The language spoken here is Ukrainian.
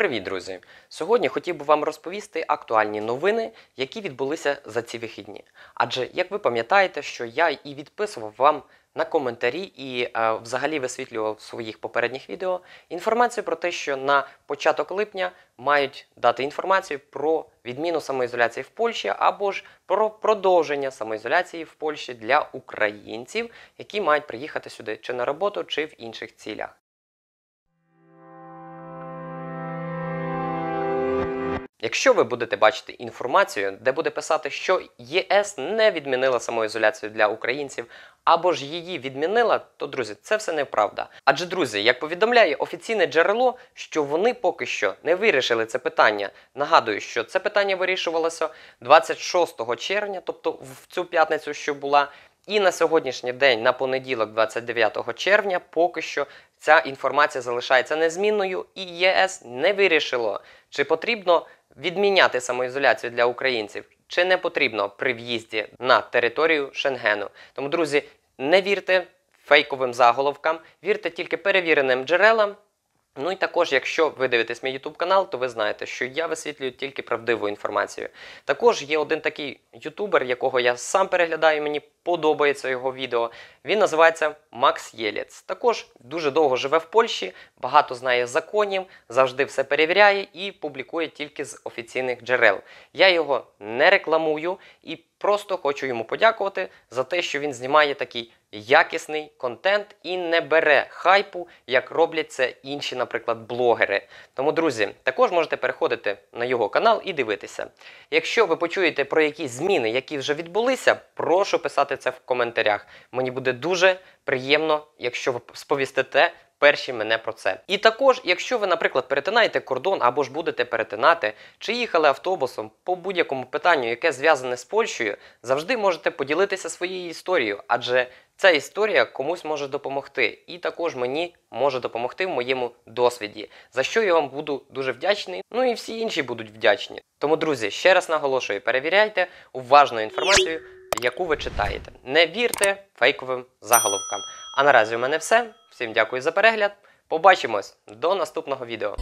Привіт, друзі! Сьогодні хотів би вам розповісти актуальні новини, які відбулися за ці вихідні. Адже, як ви пам'ятаєте, що я і відписував вам на коментарі і е, взагалі висвітлював в своїх попередніх відео інформацію про те, що на початок липня мають дати інформацію про відміну самоізоляції в Польщі або ж про продовження самоізоляції в Польщі для українців, які мають приїхати сюди чи на роботу, чи в інших цілях. Якщо ви будете бачити інформацію, де буде писати, що ЄС не відмінила самоізоляцію для українців, або ж її відмінила, то друзі, це все неправда. Адже друзі, як повідомляє офіційне джерело, що вони поки що не вирішили це питання. Нагадую, що це питання вирішувалося 26 червня, тобто в цю п'ятницю, що була. І на сьогоднішній день, на понеділок, 29 червня, поки що ця інформація залишається незмінною, і ЄС не вирішило, чи потрібно відміняти самоізоляцію для українців, чи не потрібно при в'їзді на територію Шенгену. Тому, друзі, не вірте фейковим заголовкам, вірте тільки перевіреним джерелам. Ну і також, якщо ви дивитесь мій YouTube канал, то ви знаєте, що я висвітлюю тільки правдиву інформацію. Також є один такий ютубер, якого я сам переглядаю, мені подобається його відео. Він називається Макс Єлєц. Також дуже довго живе в Польщі, багато знає законів, завжди все перевіряє і публікує тільки з офіційних джерел. Я його не рекламую і просто хочу йому подякувати за те, що він знімає такий якісний контент і не бере хайпу, як роблять це інші, наприклад, блогери. Тому, друзі, також можете переходити на його канал і дивитися. Якщо ви почуєте про якісь зміни, які вже відбулися, прошу писати це в коментарях. Мені буде дуже приємно, якщо ви сповістите. Перші мене про це. І також, якщо ви, наприклад, перетинаєте кордон або ж будете перетинати, чи їхали автобусом по будь-якому питанню, яке зв'язане з Польщею, завжди можете поділитися своєю історією, адже ця історія комусь може допомогти, і також мені може допомогти в моєму досвіді, за що я вам буду дуже вдячний. Ну і всі інші будуть вдячні. Тому, друзі, ще раз наголошую: перевіряйте уважну інформацію, яку ви читаєте. Не вірте фейковим заголовкам. А наразі у мене все. Всім дякую за перегляд. Побачимось до наступного відео.